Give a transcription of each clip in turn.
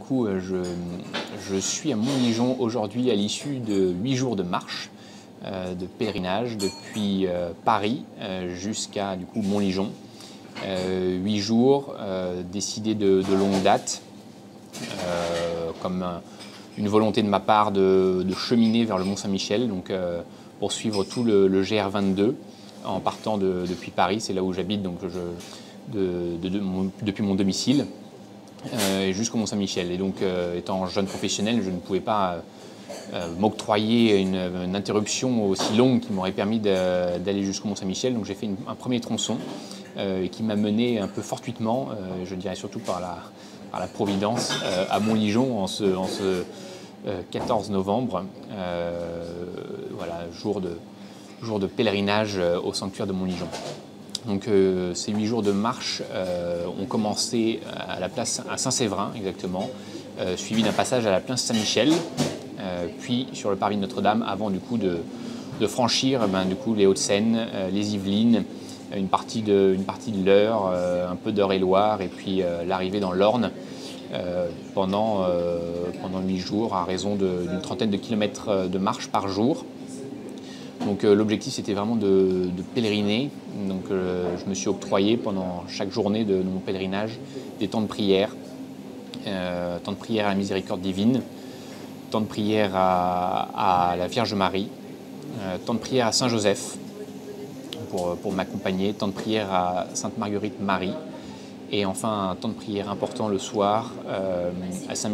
coup, je, je suis à Montligeon aujourd'hui à l'issue de huit jours de marche, de pèlerinage depuis Paris jusqu'à du coup Montligeon. Huit jours décidés de, longue date, comme une volonté de ma part de, cheminer vers le Mont Saint-Michel, donc pour suivre tout le, le GR22 en partant depuis Paris, c'est là où j'habite, donc depuis mon domicile, euh, jusqu'au Mont-Saint-Michel. Et donc, euh, étant jeune professionnel, je ne pouvais pas euh, m'octroyer une, interruption aussi longue qui m'aurait permis d'aller jusqu'au Mont-Saint-Michel. Donc, j'ai fait un premier tronçon qui m'a mené un peu fortuitement, je dirais surtout par la, la Providence, à Montligeon en ce, en ce 14 novembre. voilà, jour de jours de pèlerinage au sanctuaire de Montligeon. Donc euh, ces huit jours de marche euh, ont commencé à la place à Saint-Séverin exactement, suivi d'un passage à la place Saint-Michel, puis sur le parvis de Notre-Dame avant du coup de, franchir ben, du coup, les Hauts-de-Seine, les Yvelines, une partie de, partie de l'Eure, un peu d'Eure-et-Loire et puis l'arrivée dans l'Orne pendant, pendant huit jours à raison d'une trentaine de kilomètres de marche par jour. Donc euh, l'objectif c'était vraiment de, pèleriner. Donc euh, je me suis octroyé pendant chaque journée de, mon pèlerinage des temps de prière, euh, temps de prière à la miséricorde divine, temps de prière à, la Vierge Marie, temps de prière à Saint Joseph pour, pour m'accompagner, temps de prière à Sainte Marguerite Marie, et enfin un temps de prière important le soir à Saint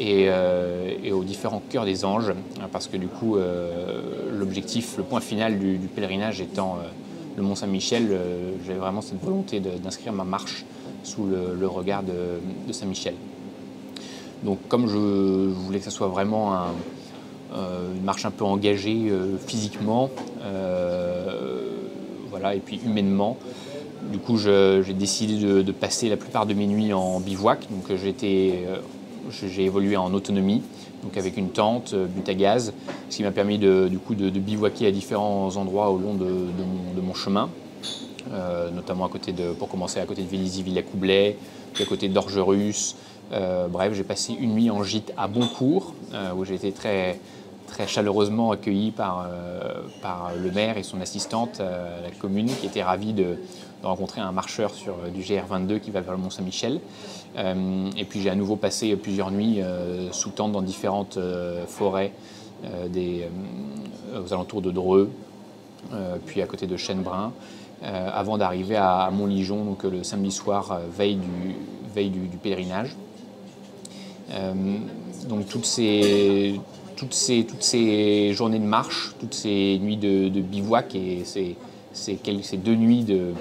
Euh, et, aux différents cœurs des anges, hein, parce que du coup, euh, l'objectif, le point final du, pèlerinage étant euh, le Mont Saint-Michel, j'avais vraiment cette volonté d'inscrire ma marche sous le, regard de, Saint-Michel. Donc comme je voulais que ce soit vraiment une marche un peu engagée physiquement, voilà, et puis humainement, du coup, j'ai décidé de, de, passer la plupart de mes nuits en bivouac. Donc, j'étais j'ai évolué en autonomie, donc avec une tente, euh, but à gaz, ce qui m'a permis de, du coup de, bivouaquer à différents endroits au long de, mon, chemin, euh, notamment à côté de, pour commencer à côté de Vélizy, Villacoublay, puis à côté d'Orgerus. Euh, bref, j'ai passé une nuit en gîte à Boncourt, où j'ai été très, très chaleureusement accueilli par, par le maire et son assistante à la commune, qui était ravie de, rencontrer un marcheur sur, du GR22 qui va vers le Mont-Saint-Michel. Euh, et puis j'ai à nouveau passé plusieurs nuits euh, sous tente dans différentes euh, forêts aux alentours de Dreux, puis à côté de Chênebrun, avant d'arriver à, Montligeon, donc le samedi soir, veille du, veille du, pèlerinage. donc toutes ces, toutes, ces, toutes ces journées de marche, toutes ces nuits de, bivouac et ces, ces deux nuits de,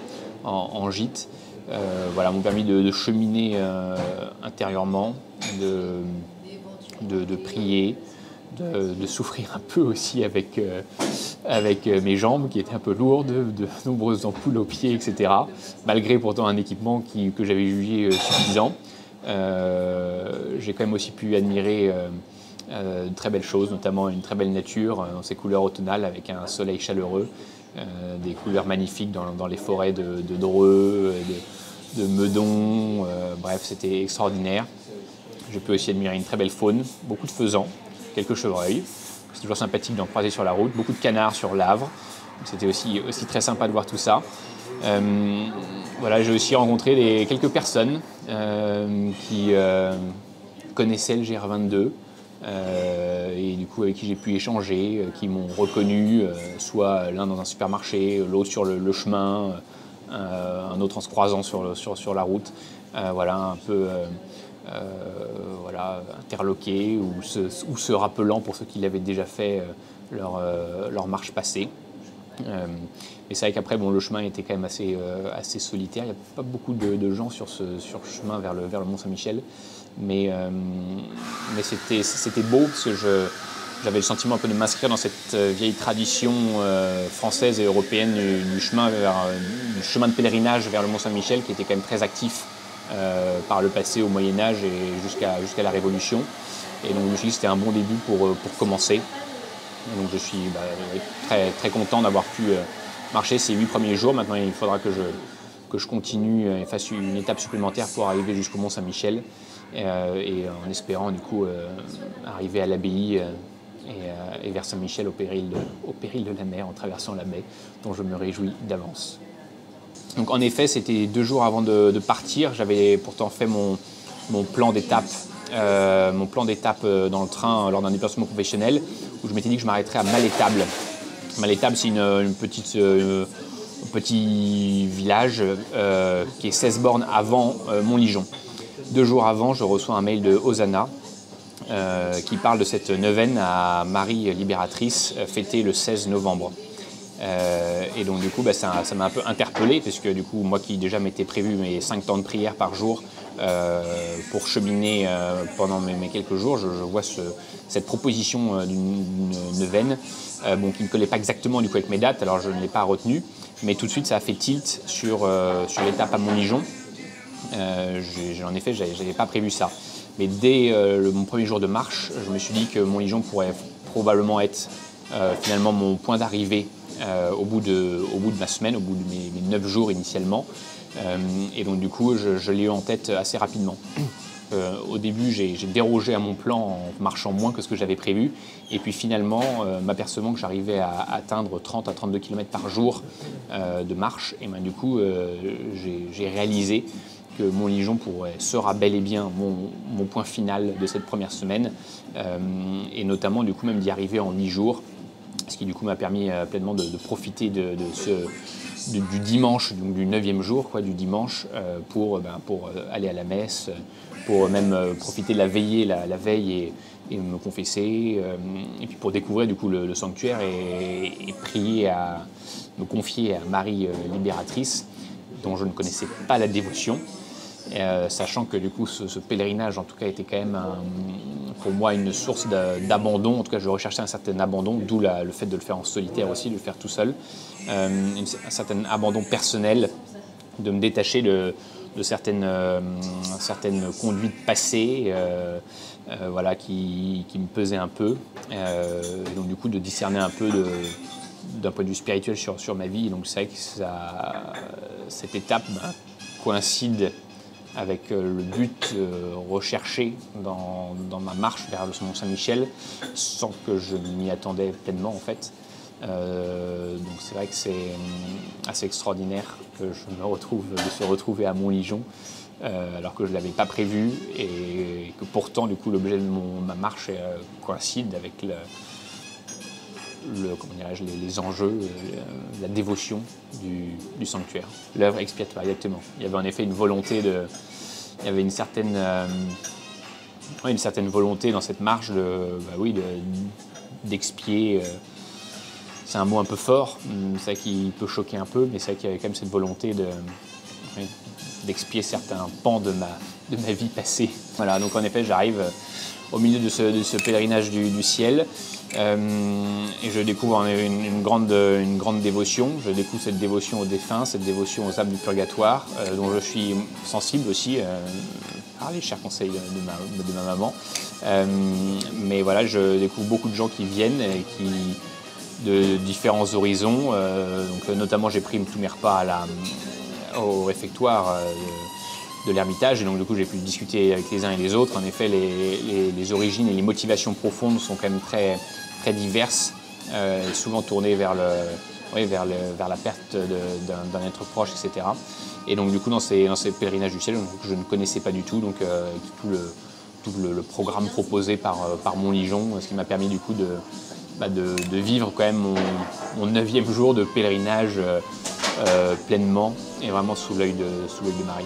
en, gîte euh, voilà, m'ont permis de, cheminer euh, intérieurement, de, prier, de, souffrir un peu aussi avec, euh, mes jambes qui étaient un peu lourdes, de nombreuses ampoules aux pieds, etc. Malgré pourtant un équipement qui, que j'avais jugé suffisant. J'ai quand même aussi pu admirer de très belles choses, notamment une très belle nature dans ses couleurs automnales avec un soleil chaleureux. Euh, des couleurs magnifiques dans, les forêts de, Dreux, de, Meudon, euh, bref, c'était extraordinaire. Je peux aussi admirer une très belle faune, beaucoup de faisans, quelques chevreuils. C'est toujours sympathique d'en croiser sur la route, beaucoup de canards sur l'Avre. C'était aussi, très sympa de voir tout ça. Euh, voilà, j'ai aussi rencontré quelques personnes qui connaissaient le GR22, euh, et du coup avec qui j'ai pu échanger, euh, qui m'ont reconnu, euh, soit l'un dans un supermarché, l'autre sur le, chemin, un autre en se croisant sur, sur, sur la route. voilà, un peu voilà, interloqué ou se, ou se, rappelant pour ceux qui l'avaient déjà fait leur, leur marche passée. Et c'est vrai qu'après, bon, le chemin était quand même assez, assez solitaire. Il n'y a pas beaucoup de, gens sur ce, sur chemin vers le, vers le Mont-Saint-Michel. Mais, euh, mais c'était beau parce que j'avais le sentiment un peu de m'inscrire dans cette euh, vieille tradition euh, française et européenne du, chemin du chemin de pèlerinage vers le Mont Saint-Michel qui était quand même très actif par le passé au Moyen Âge et jusqu'à jusqu'à la Révolution. Et donc je me suis dit que c'était un bon début pour, pour commencer. Donc je suis bah, très, très content d'avoir pu marcher ces huit premiers jours. Maintenant il faudra que je, que je continue et fasse une étape supplémentaire pour arriver jusqu'au Mont Saint-Michel. et en espérant du coup arriver à l'abbaye et, vers Saint-Michel au péril, de, au péril de la mer en traversant la baie, dont je me réjouis d'avance. Donc en effet, c'était deux jours avant de, partir. J'avais pourtant fait mon, mon plan d'étape euh, mon plan d'étape euh, dans le train lors d'un déplacement professionnel où je m'étais dit que je m'arrêterais à Malétable. Malétable, c'est une, petite, euh, un petit village qui est 16 bornes avant Montligeon. Deux jours avant, je reçois un mail de Hosanna qui parle de cette neuvaine à Marie Libératrice fêtée le 16 novembre. Euh, et donc du coup, bah, ça m'a un peu interpellé, puisque du coup, moi qui déjà m'étais prévu mes 5 temps de prière par jour euh, pour cheminer euh, pendant mes, quelques jours, je, vois cette proposition d'une neuvaine, bon, qui ne collait pas exactement du coup avec mes dates, alors je ne l'ai pas retenue, mais tout de suite ça a fait tilt sur, l'étape à Montligeon. en effet, je n'avais pas prévu ça. Mais dès mon premier jour de marche, je me suis dit que Montligeon pourrait probablement être finalement mon point d'arrivée au, bout de, au bout de ma semaine, au bout de mes, neuf jours initialement. Euh, et donc du coup, je, l'ai eu en tête assez rapidement. Euh, au début, j'ai dérogé à mon plan en marchant moins que ce que j'avais prévu. Et puis finalement, m'apercevant que j'arrivais à atteindre 30 à 32 km par jour de marche, et ben, du coup, j'ai réalisé que mon Lijon pourrait, sera bel et bien mon, mon, point final de cette première semaine. et notamment, du coup, même d'y arriver en 8 jours ce qui du coup m'a permis euh, pleinement de, profiter de, ce, du dimanche, donc du neuvième jour, quoi, du dimanche, euh, pour, ben, pour euh, aller à la messe, pour même profiter de la veillée la, veille et, me confesser, et puis pour découvrir du coup le, sanctuaire et, prier à me confier à Marie libératrice, dont je ne connaissais pas la dévotion. Euh, sachant que du coup ce, pèlerinage en tout cas était quand même pour moi une source d'abandon, en tout cas je recherchais un certain abandon, d'où le fait de le faire en solitaire aussi, de le faire tout seul, euh, un certain abandon personnel, de me détacher de, certaines, euh, certaines conduites passées voilà, qui, me pesaient un peu, et donc du coup de discerner un peu d'un point de vue spirituel sur, sur ma vie, donc c'est vrai que ça, cette étape ben, coïncide avec euh, le but euh, recherché dans, ma marche vers le Mont Saint-Michel, sans que je m'y attendais pleinement en fait. Euh, donc c'est vrai que c'est assez extraordinaire que je me retrouve, de se retrouver à Montligeon, alors que je ne l'avais pas prévu et que pourtant du coup l'objet de ma marche coïncide avec le, les, enjeux, euh, la dévotion du, sanctuaire. L'œuvre expiatoire, exactement. Il y avait en effet une volonté de. Il y avait une certaine, euh, une certaine volonté dans cette marche de, bah oui, d'expier. Euh, c'est un mot un peu fort, c'est ça qui peut choquer un peu, mais c'est vrai qu'il y avait quand même cette volonté de, d'expier certains pans de ma, de ma vie passée. Voilà, donc en effet, j'arrive au milieu de ce, pèlerinage du ciel. Euh, et je découvre une, grande, une grande dévotion. Je découvre cette dévotion aux défunts, cette dévotion aux âmes du purgatoire, euh, dont je suis sensible aussi euh, par les chers conseils de ma, maman. mais voilà, je découvre beaucoup de gens qui viennent et qui de différents horizons. donc, notamment, j'ai pris tous mes repas au réfectoire de l'Ermitage. Et donc, du coup, j'ai pu discuter avec les uns et les autres. En effet, les, origines et les motivations profondes sont quand même très, très diverses, euh, souvent tournées vers, le, vers, le, vers la perte d'un être proche, etc. Et donc, du coup, dans ces, pèlerinages du ciel, je ne connaissais pas du tout, donc euh, tout, le, programme proposé par, euh, par Montligeon, ce qui m'a permis, du coup, de, bah, vivre quand même mon, neuvième jour de pèlerinage pleinement et vraiment sous l'œil de Marie.